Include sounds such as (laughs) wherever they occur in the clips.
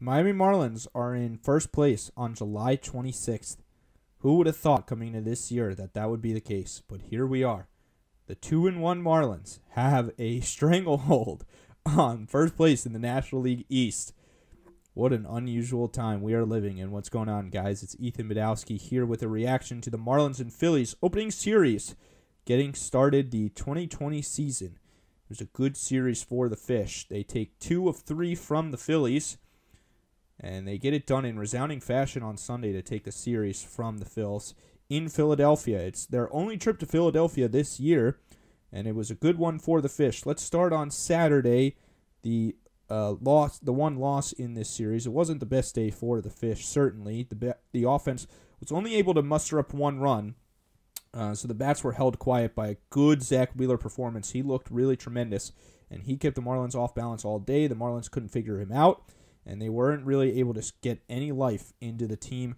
Miami Marlins are in first place on July 26th. Who would have thought coming into this year that that would be the case? But here we are. The 2 and 1 Marlins have a (laughs) stranglehold on first place in the National League East. What an unusual time we are living in. What's going on, guys? It's Ethan Budowsky here with a reaction to the Marlins and Phillies opening series getting started the 2020 season. It was a good series for the Fish. They take two of three from the Phillies and they get it done in resounding fashion on Sunday to take the series from the Phils in Philadelphia. It's their only trip to Philadelphia this year, and it was a good one for the Fish. Let's start on Saturday. The uh, loss, the one loss in this series. It wasn't the best day for the Fish. Certainly, the be- the offense was only able to muster up one run. Uh, so the bats were held quiet by a good Zack Wheeler performance. He looked really tremendous, and he kept the Marlins off balance all day. The Marlins couldn't figure him out and they weren't really able to get any life into the team.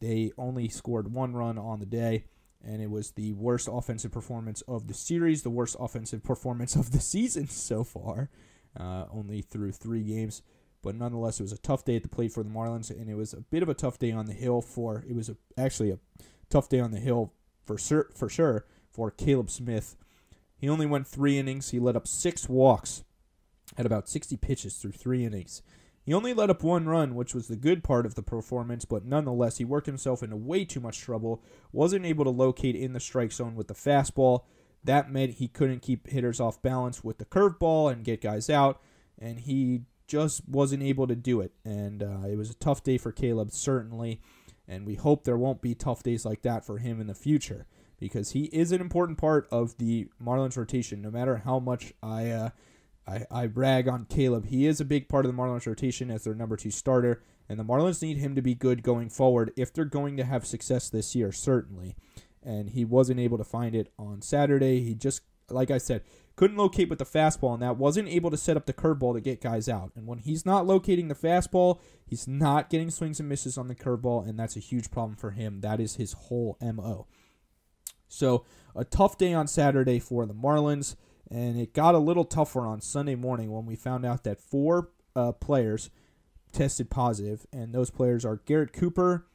They only scored one run on the day, and it was the worst offensive performance of the series, the worst offensive performance of the (laughs) season so far, uh, only through three games. But nonetheless, it was a tough day at the plate for the Marlins, and it was a bit of a tough day on the hill for. It was a, actually a tough day on the hill for sure, for sure for Caleb Smith. He only went three innings. He let up six walks, had about 60 pitches through three innings. He only let up one run, which was the good part of the performance, but nonetheless, he worked himself into way too much trouble, wasn't able to locate in the strike zone with the fastball. That meant he couldn't keep hitters off balance with the curveball and get guys out, and he just wasn't able to do it. And uh, it was a tough day for Caleb, certainly, and we hope there won't be tough days like that for him in the future because he is an important part of the Marlins rotation, no matter how much I. Uh, I, I brag on Caleb. He is a big part of the Marlins rotation as their number two starter, and the Marlins need him to be good going forward if they're going to have success this year, certainly. And he wasn't able to find it on Saturday. He just, like I said, couldn't locate with the fastball, and that wasn't able to set up the curveball to get guys out. And when he's not locating the fastball, he's not getting swings and misses on the curveball, and that's a huge problem for him. That is his whole MO. So, a tough day on Saturday for the Marlins. And it got a little tougher on Sunday morning when we found out that four uh, players tested positive, and those players are Garrett Cooper,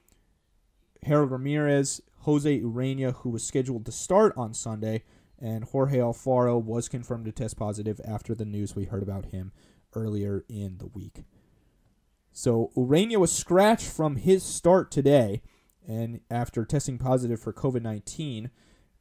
Harold Ramirez, Jose Urena, who was scheduled to start on Sunday, and Jorge Alfaro was confirmed to test positive after the news we heard about him earlier in the week. So Urania was scratched from his start today, and after testing positive for COVID 19,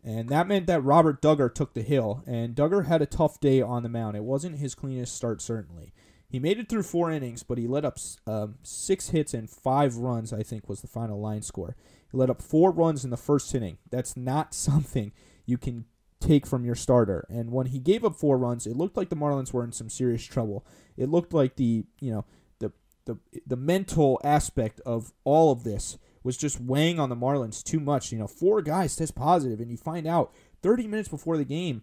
and that meant that Robert Dugger took the hill, and Dugger had a tough day on the mound. It wasn't his cleanest start, certainly. He made it through four innings, but he let up um, six hits and five runs, I think was the final line score. He let up four runs in the first inning. That's not (laughs) something you can take from your starter. And when he gave up four runs, it looked like the Marlins were in some serious trouble. It looked like the, you know, the the the mental aspect of all of this was just weighing on the Marlins too much. You know, four guys test positive, and you find out 30 minutes before the game,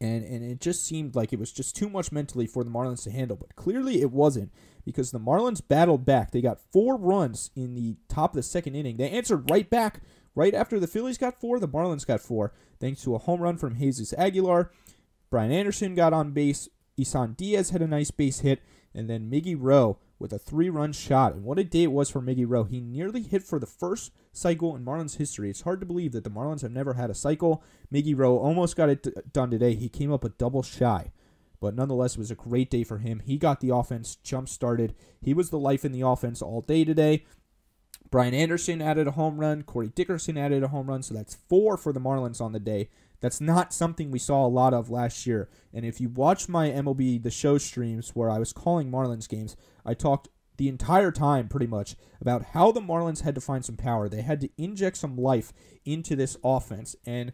and and it just seemed like it was just too much mentally for the Marlins to handle. But clearly, it wasn't because the Marlins battled back. They got four runs in the top of the second inning. They answered right back right after the Phillies got four. The Marlins got four thanks to a home run from Jesus Aguilar. Brian Anderson got on base. Isan Diaz had a nice base hit, and then Miggy Rowe with a three run shot. And what a day it was for Miggy Rowe. He nearly hit for the first cycle in Marlins history. It's hard to believe that the Marlins have never had a cycle. Miggy Rowe almost got it done today. He came up a double shy. But nonetheless, it was a great day for him. He got the offense jump started. He was the life in the offense all day today. Brian Anderson added a home run. Corey Dickerson added a home run. So that's four for the Marlins on the day. That's not something we saw a lot of last year. And if you watch my MLB The Show streams where I was calling Marlins games, I talked the entire time pretty much about how the Marlins had to find some power. They had to inject some life into this offense. And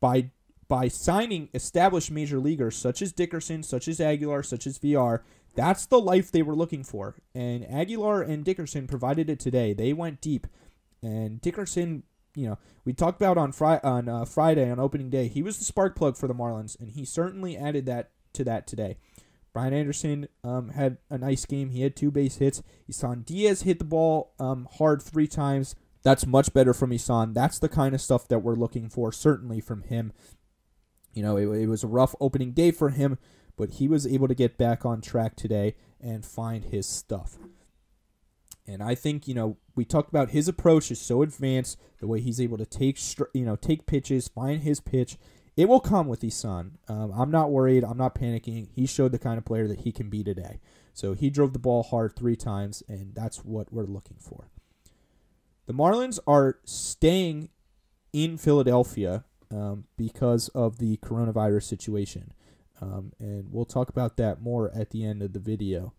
by by signing established major leaguers such as Dickerson, such as Aguilar, such as Villar, that's the life they were looking for. And Aguilar and Dickerson provided it today. They went deep. And Dickerson you know, we talked about on Friday on uh, Friday on opening day. He was the spark plug for the Marlins, and he certainly added that to that today. Brian Anderson um, had a nice game. He had two base hits. Isan Diaz hit the ball um, hard three times. That's much better from Isan. That's the kind of stuff that we're looking for, certainly from him. You know, it, it was a rough opening day for him, but he was able to get back on track today and find his stuff. And I think you know we talked about his approach is so advanced, the way he's able to take you know take pitches, find his pitch. It will come with Isan. Um, I'm not worried. I'm not panicking. He showed the kind of player that he can be today. So he drove the ball hard three times, and that's what we're looking for. The Marlins are staying in Philadelphia um, because of the coronavirus situation. Um, and we'll talk about that more at the end of the video.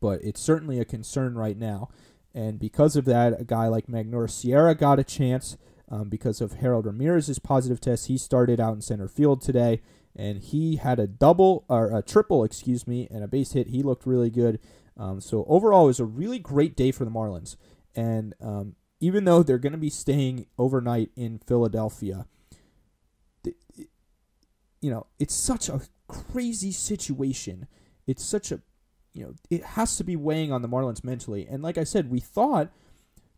But it's certainly a concern right now. And because of that, a guy like Magneuris Sierra got a chance um, because of Harold Ramirez's positive test. He started out in center field today, and he had a double or a triple, excuse me, and a base hit. He looked really good. Um, so overall, it was a really great day for the Marlins. And um, even though they're going to be staying overnight in Philadelphia, you know, it's such a crazy situation. It's such a, you know, it has to be weighing on the Marlins mentally. And like I said, we thought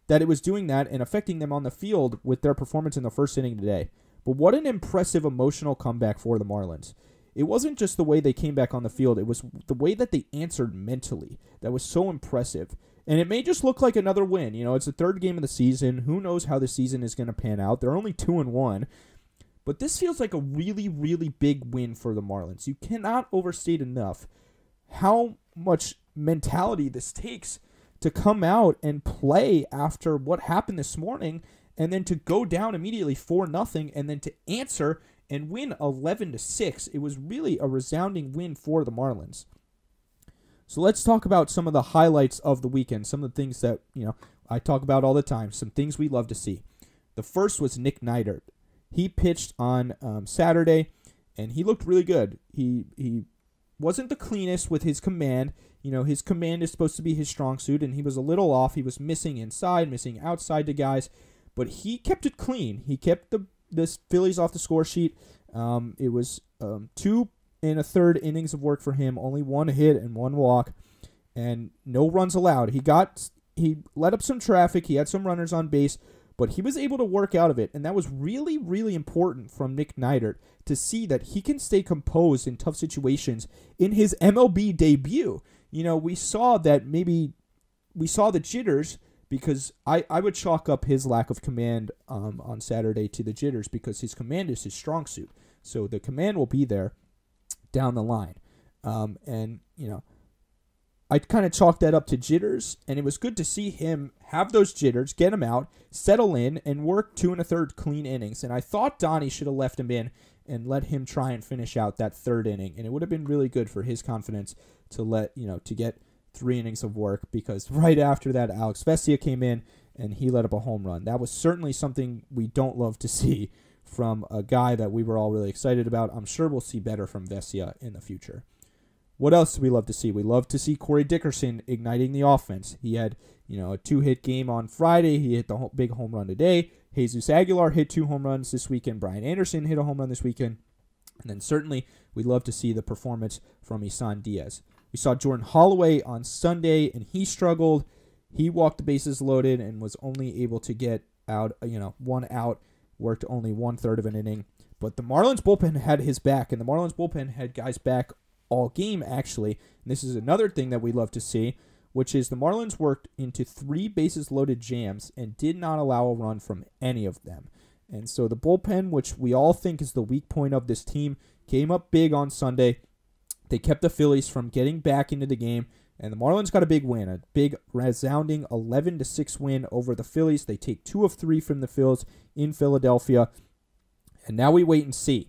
that it was doing that and affecting them on the field with their performance in the first inning today. But what an impressive emotional comeback for the Marlins. It wasn't just the way they came back on the field, it was the way that they answered mentally that was so impressive. And it may just look like another win. You know, it's the third game of the season. Who knows how the season is going to pan out? They're only 2 and 1. But this feels like a really, really big win for the Marlins. You cannot overstate enough how much mentality this takes to come out and play after what happened this morning and then to go down immediately for nothing and then to answer and win 11 to 6. It was really a resounding win for the Marlins. So let's talk about some of the highlights of the weekend, some of the things that, you know, I talk about all the time, some things we love to see. The first was Nick Neidert. He pitched on um, Saturday, and he looked really good. He he wasn't the cleanest with his command. You know, his command is supposed to be his strong suit, and he was a little off. He was missing inside, missing outside to guys, but he kept it clean. He kept the this Phillies off the score sheet. Um, it was um, two and a third innings of work for him. Only one hit and one walk, and no runs allowed. He got he let up some traffic. He had some runners on base, but he was able to work out of it, and that was really, really important from Nick Neidert to see that he can stay composed in tough situations in his MLB debut. You know, we saw that maybe we saw the jitters because I, I would chalk up his lack of command um, on Saturday to the jitters because his command is his strong suit. So the command will be there down the line. Um, and, you know, I kind of chalked that up to jitters, and it was good to see him have those jitters, get him out, settle in, and work two and a third clean innings. And I thought Donnie should have left him in and let him try and finish out that third inning, and it would have been really good for his confidence to let you know to get three innings of work because right after that, Alex Vesia came in and he let up a home run. That was certainly something we don't love to (laughs) see from a guy that we were all really excited about. I'm sure we'll see better from Vesia in the future. What else do we love to see? We love to see Corey Dickerson igniting the offense. He had, you know, a two-hit game on Friday. He hit the big home run today. Jesus Aguilar hit two home runs this weekend. Brian Anderson hit a home run this weekend. And then certainly we love to see the performance from Isan Diaz. We saw Jordan Holloway on Sunday, and he struggled. He walked the bases loaded and was only able to get out, you know, one out, worked only one third of an inning. But the Marlins bullpen had his back, and the Marlins bullpen had guys back all game, actually. And this is another thing that we love to see, which is the Marlins worked into three bases loaded jams and did not allow a run from any of them. And so the bullpen, which we all think is the weak point of this team, came up big on Sunday. They kept the Phillies from getting back into the game, and the Marlins got a big win, a big resounding 11 to 6 win over the Phillies. They take 2 of 3 from the Phils in Philadelphia. And now we wait and see.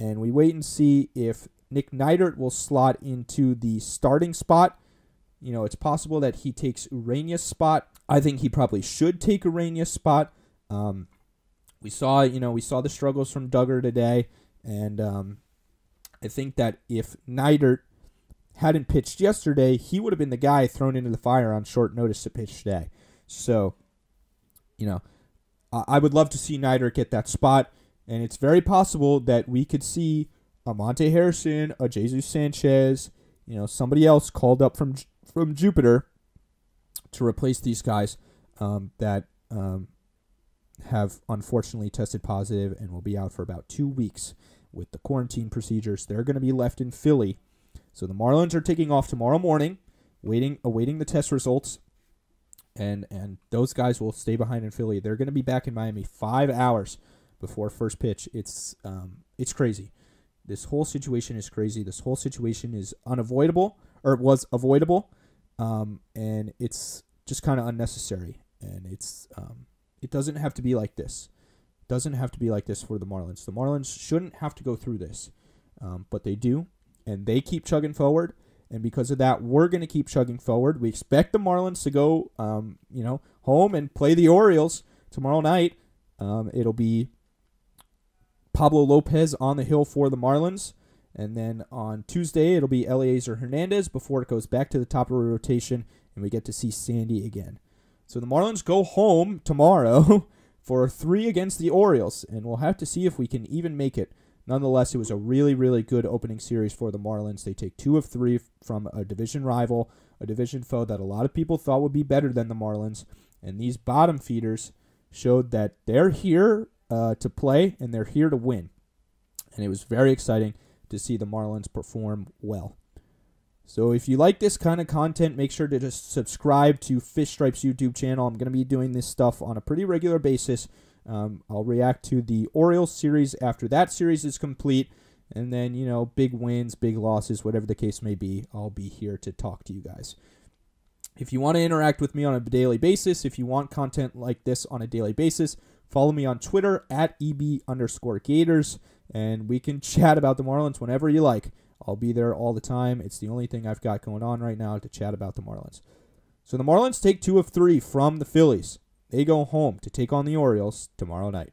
And we wait and see if Nick Neidert will slot into the starting spot. You know, it's possible that he takes Urena's spot. I think he probably should take Urena's spot. Um, we saw, you know, we saw the struggles from Dugger today, and um, I think that if Neidert hadn't pitched yesterday, he would have been the guy thrown into the fire on short notice to pitch today. So, you know, I would love to see Neidert get that spot, and it's very possible that we could see a Monte Harrison, a Jesus Sanchez, you know, somebody else called up from from Jupiter to replace these guys um, that um, have unfortunately tested positive and will be out for about two weeks with the quarantine procedures. They're going to be left in Philly. So the Marlins are taking off tomorrow morning, waiting awaiting the test results. and and those guys will stay behind in Philly. They're going to be back in Miami five hours before first pitch. It's um, it's crazy. This whole situation is crazy. This whole situation is unavoidable, or it was avoidable, um, and it's just kind of unnecessary. And it's um, it doesn't have to be like this. It doesn't have to be like this for the Marlins. The Marlins shouldn't have to go through this, um, but they do, and they keep chugging forward. And because of that, we're going to keep chugging forward. We expect the Marlins to go, um, you know, home and play the Orioles tomorrow night. Um, it'll be Pablo Lopez on the hill for the Marlins. And then on Tuesday, it'll be Elieser Hernandez before it goes back to the top of the rotation and we get to see Sandy again. So the Marlins go home tomorrow (laughs) for three against the Orioles, and we'll have to see if we can even make it. Nonetheless, it was a really, really good opening series for the Marlins. They take two of three from a division rival, a division foe that a lot of people thought would be better than the Marlins. And these bottom feeders showed that they're here uh, to play and they're here to win. And it was very exciting to see the Marlins perform well. So if you like this kind of content, make sure to just subscribe to Fish Stripes YouTube channel. I'm going to be doing this stuff on a pretty regular basis. Um, I'll react to the Orioles series after that series is complete. And then, you know, big wins, big losses, whatever the case may be, I'll be here to talk to you guys. If you want to interact with me on a daily basis, if you want content like this on a daily basis, follow me on Twitter at EB underscore Gators, and we can (laughs) chat about the Marlins whenever you like. I'll be there all the time. It's the only thing I've got going on right now to chat about the Marlins. So the Marlins take two of three from the Phillies. They go home to take on the Orioles tomorrow night.